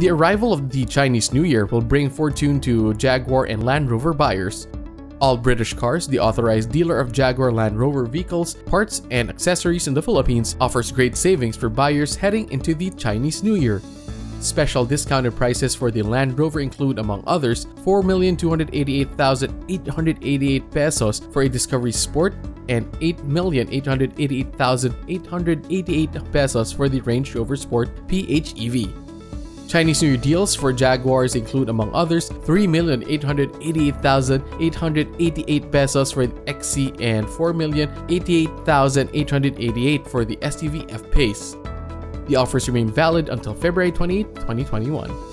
The arrival of the Chinese New Year will bring fortune to Jaguar and Land Rover buyers. All British Cars, the authorized dealer of Jaguar Land Rover vehicles, parts, and accessories in the Philippines, offers great savings for buyers heading into the Chinese New Year. Special discounted prices for the Land Rover include, among others, 4,288,888 pesos for a Discovery Sport and 8,888,888 pesos for the Range Rover Sport PHEV. Chinese New Year deals for Jaguars include, among others, 3,888,888 pesos for the XE and 4,088,888 for the SUV F-Pace. The offers remain valid until February 28, 2021.